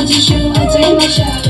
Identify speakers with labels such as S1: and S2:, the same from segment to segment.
S1: 我只想要跑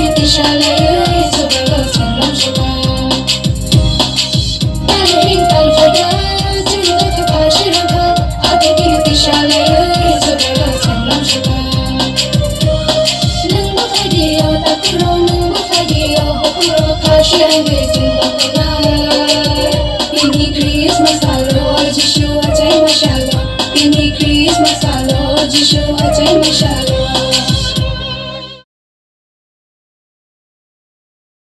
S1: Christmas, I Lord Yeshua.